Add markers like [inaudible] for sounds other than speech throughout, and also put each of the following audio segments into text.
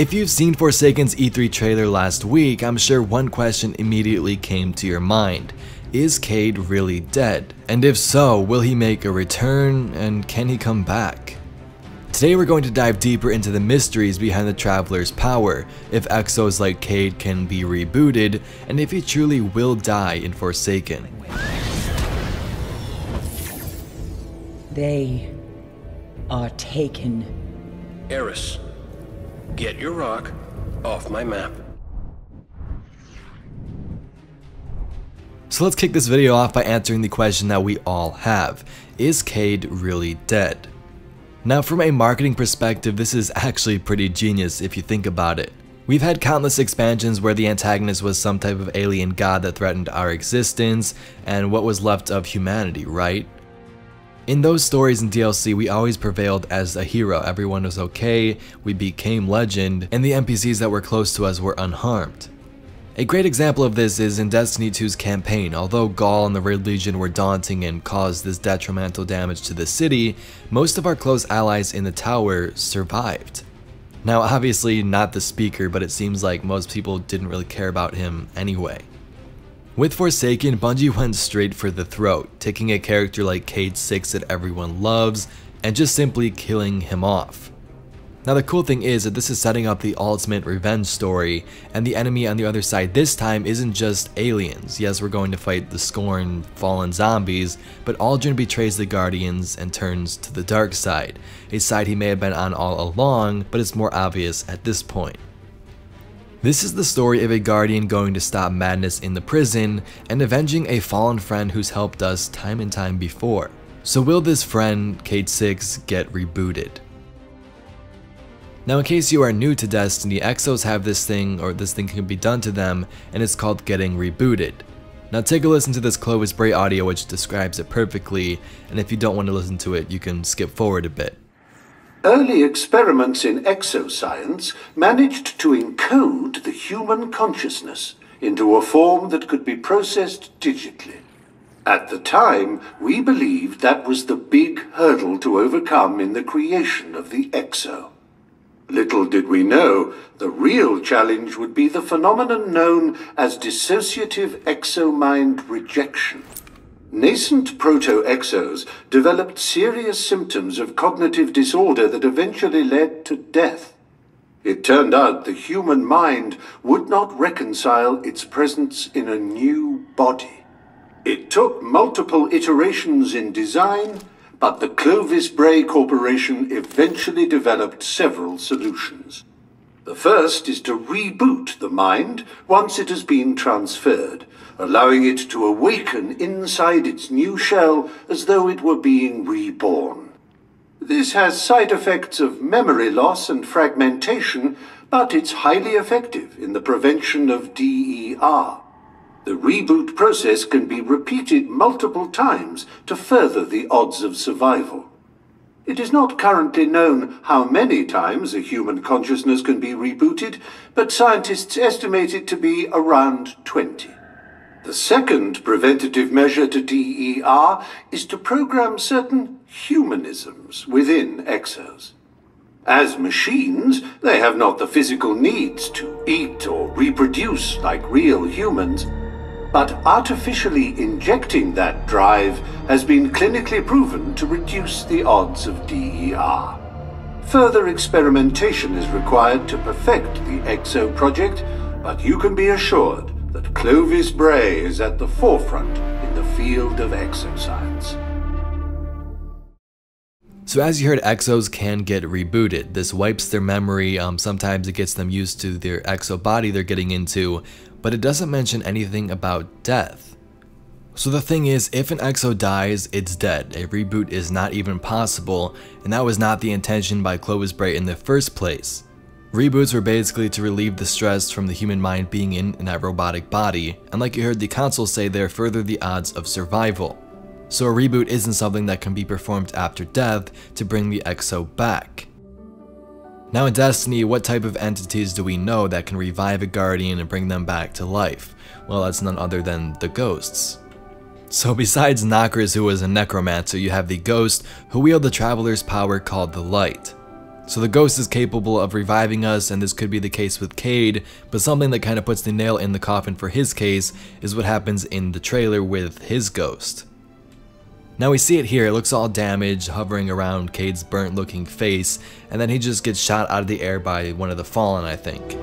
If you've seen Forsaken's E3 trailer last week, I'm sure one question immediately came to your mind. Is Cayde really dead? And if so, will he make a return and can he come back? Today we're going to dive deeper into the mysteries behind the Traveler's power, if Exos like Cayde can be rebooted, and if he truly will die in Forsaken. They are taken. Eris, get your rock off my map. So let's kick this video off by answering the question that we all have. Is Cayde really dead? Now from a marketing perspective, this is actually pretty genius if you think about it. We've had countless expansions where the antagonist was some type of alien god that threatened our existence and what was left of humanity, right? In those stories in DLC, we always prevailed as a hero, everyone was okay, we became legend, and the NPCs that were close to us were unharmed. A great example of this is in Destiny 2's campaign. Although Ghaul and the Red Legion were daunting and caused this detrimental damage to the city, most of our close allies in the tower survived. Now obviously not the speaker, but it seems like most people didn't really care about him anyway. With Forsaken, Bungie went straight for the throat, taking a character like Cayde 6 that everyone loves, and just simply killing him off. Now the cool thing is that this is setting up the ultimate revenge story, and the enemy on the other side this time isn't just aliens. Yes, we're going to fight the Scorn fallen zombies, but Uldren betrays the Guardians and turns to the dark side, a side he may have been on all along, but it's more obvious at this point. This is the story of a Guardian going to stop madness in the prison and avenging a fallen friend who's helped us time and time before. So will this friend, Cayde 6, get rebooted? Now in case you are new to Destiny, Exos have this thing, or this thing can be done to them, and it's called getting rebooted. Now take a listen to this Clovis Bray audio which describes it perfectly, and if you don't want to listen to it, you can skip forward a bit. Early experiments in exoscience managed to encode the human consciousness into a form that could be processed digitally. At the time, we believed that was the big hurdle to overcome in the creation of the exo. Little did we know, the real challenge would be the phenomenon known as dissociative exomind rejection. Nascent proto-exos developed serious symptoms of cognitive disorder that eventually led to death. It turned out the human mind would not reconcile its presence in a new body. It took multiple iterations in design but the Clovis Bray Corporation eventually developed several solutions. The first is to reboot the mind once it has been transferred, allowing it to awaken inside its new shell as though it were being reborn. This has side effects of memory loss and fragmentation, but it's highly effective in the prevention of DER. The reboot process can be repeated multiple times to further the odds of survival. It is not currently known how many times a human consciousness can be rebooted, but scientists estimate it to be around 20. The second preventative measure to DER is to program certain humanisms within exos. As machines, they have not the physical needs to eat or reproduce like real humans, but artificially injecting that drive has been clinically proven to reduce the odds of DER. Further experimentation is required to perfect the EXO project, but you can be assured that Clovis Bray is at the forefront in the field of exoscience. So as you heard, Exos can get rebooted. This wipes their memory, um, sometimes it gets them used to their Exo body they're getting into, but it doesn't mention anything about death. So the thing is, if an EXO dies, it's dead. A reboot is not even possible, and that was not the intention by Clovis Bray in the first place. Reboots were basically to relieve the stress from the human mind being in that robotic body, and like you heard the console say, they further the odds of survival. So a reboot isn't something that can be performed after death to bring the EXO back. Now in Destiny, what type of entities do we know that can revive a Guardian and bring them back to life? Well, that's none other than the ghosts. So [laughs] besides Nokris who was a necromancer, you have the ghost who wield the Traveler's power called the Light. So the ghost is capable of reviving us, and this could be the case with Cayde, but something that kind of puts the nail in the coffin for his case is what happens in the trailer with his ghost. Now we see it here, it looks all damaged, hovering around Cayde's burnt looking face, and then he just gets shot out of the air by one of the Fallen, I think.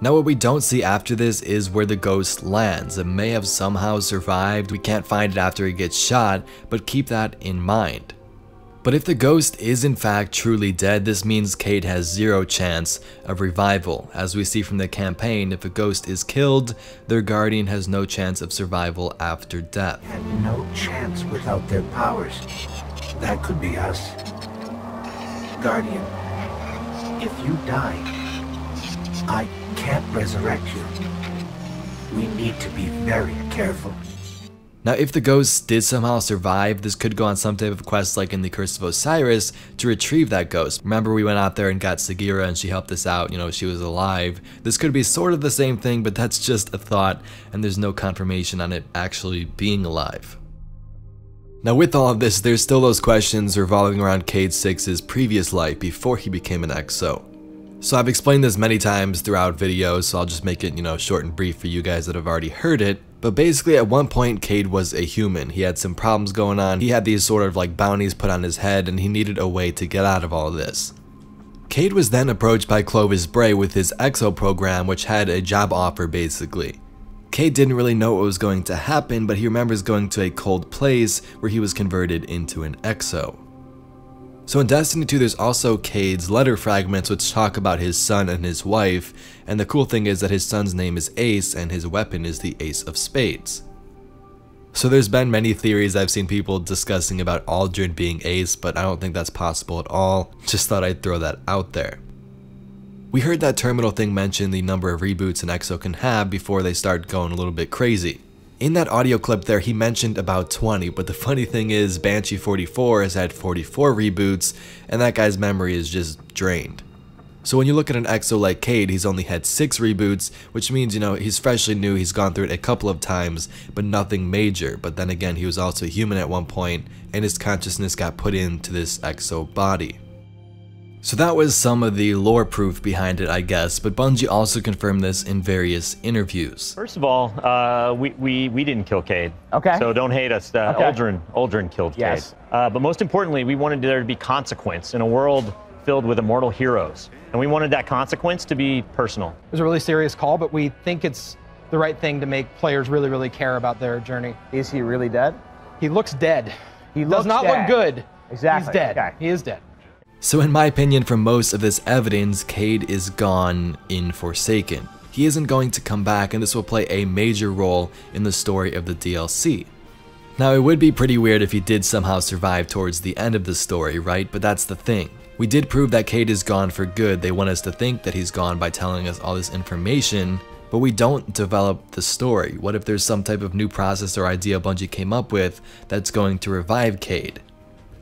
Now what we don't see after this is where the ghost lands. It may have somehow survived, we can't find it after he gets shot, but keep that in mind. But if the ghost is in fact truly dead, this means Cayde has zero chance of revival. As we see from the campaign, if a ghost is killed, their guardian has no chance of survival after death. Had no chance without their powers. That could be us. Guardian, if you die, I can't resurrect you. We need to be very careful. Now, if the ghost did somehow survive, this could go on some type of quest like in the Curse of Osiris to retrieve that ghost. Remember we went out there and got Sagira and she helped us out, you know, she was alive. This could be sort of the same thing, but that's just a thought and there's no confirmation on it actually being alive. Now with all of this, there's still those questions revolving around Cayde 6's previous life before he became an EXO. So I've explained this many times throughout videos, so I'll just make it, you know, short and brief for you guys that have already heard it. But basically at one point Cayde was a human. He had some problems going on. He had these sort of like bounties put on his head and he needed a way to get out of all this. Cayde was then approached by Clovis Bray with his EXO program which had a job offer basically. Cayde didn't really know what was going to happen but he remembers going to a cold place where he was converted into an EXO. So in Destiny 2 there's also Cayde's letter fragments which talk about his son and his wife, and the cool thing is that his son's name is Ace and his weapon is the Ace of Spades. So there's been many theories I've seen people discussing about Uldren being Ace, but I don't think that's possible at all, just thought I'd throw that out there. We heard that Terminal thing mention the number of reboots an EXO can have before they start going a little bit crazy. In that audio clip there, he mentioned about 20, but the funny thing is Banshee44 has had 44 reboots, and that guy's memory is just drained. So when you look at an EXO like Cayde, he's only had 6 reboots, which means, you know, he's freshly new, he's gone through it a couple of times, but nothing major. But then again, he was also human at one point, and his consciousness got put into this EXO body. So that was some of the lore proof behind it, I guess, but Bungie also confirmed this in various interviews. First of all, uh, we, we, we didn't kill Cayde. Okay. So don't hate us. Uh, Okay. Uldren, Uldren killed Yes. Cayde. Uh, but most importantly, we wanted there to be consequence in a world filled with immortal heroes. And we wanted that consequence to be personal. It was a really serious call, but we think it's the right thing to make players really, really care about their journey. Is he really dead? He looks dead. He Does not dead. look good. Exactly, He's dead. okay. He is dead. So in my opinion, from most of this evidence, Cayde is gone in Forsaken. He isn't going to come back and this will play a major role in the story of the DLC. Now it would be pretty weird if he did somehow survive towards the end of the story, right? But that's the thing. We did prove that Cayde is gone for good. They want us to think that he's gone by telling us all this information, but we don't develop the story. What if there's some type of new process or idea Bungie came up with that's going to revive Cayde?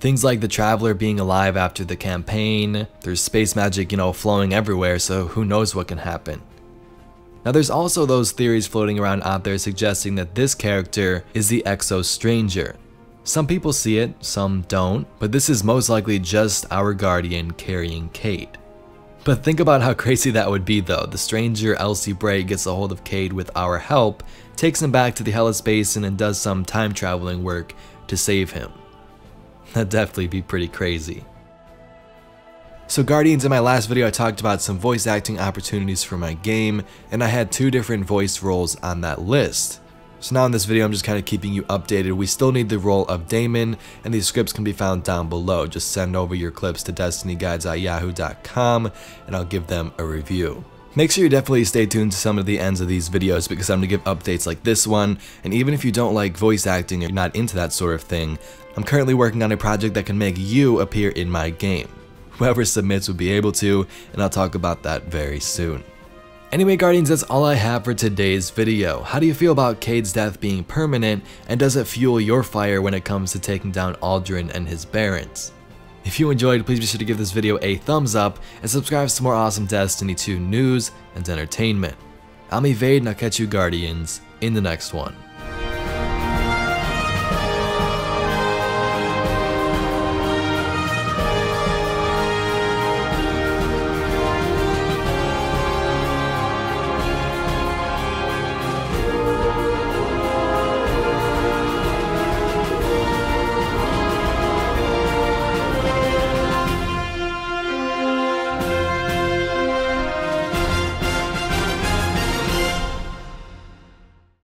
Things like the Traveler being alive after the campaign, there's space magic, you know, flowing everywhere, so who knows what can happen. Now there's also those theories floating around out there suggesting that this character is the Exo Stranger. Some people see it, some don't, but this is most likely just our Guardian carrying Cayde. But think about how crazy that would be though. The stranger Elsie Bray gets a hold of Cayde with our help, takes him back to the Hellas Basin and does some time traveling work to save him. [laughs] That'd definitely be pretty crazy. So Guardians, in my last video I talked about some voice acting opportunities for my game, and I had two different voice roles on that list. So now in this video I'm just kind of keeping you updated. We still need the role of Damon, and these scripts can be found down below. Just send over your clips to destinyguides.yahoo.com and I'll give them a review. Make sure you definitely stay tuned to some of the ends of these videos because I'm going to give updates like this one, and even if you don't like voice acting or you're not into that sort of thing, I'm currently working on a project that can make you appear in my game. Whoever submits will be able to, and I'll talk about that very soon. Anyway Guardians, that's all I have for today's video. How do you feel about Cayde's death being permanent, and does it fuel your fire when it comes to taking down Uldren and his barons? If you enjoyed, please be sure to give this video a thumbs up, and subscribe for more awesome Destiny 2 news and entertainment. I'm Evade, and I'll catch you Guardians in the next one.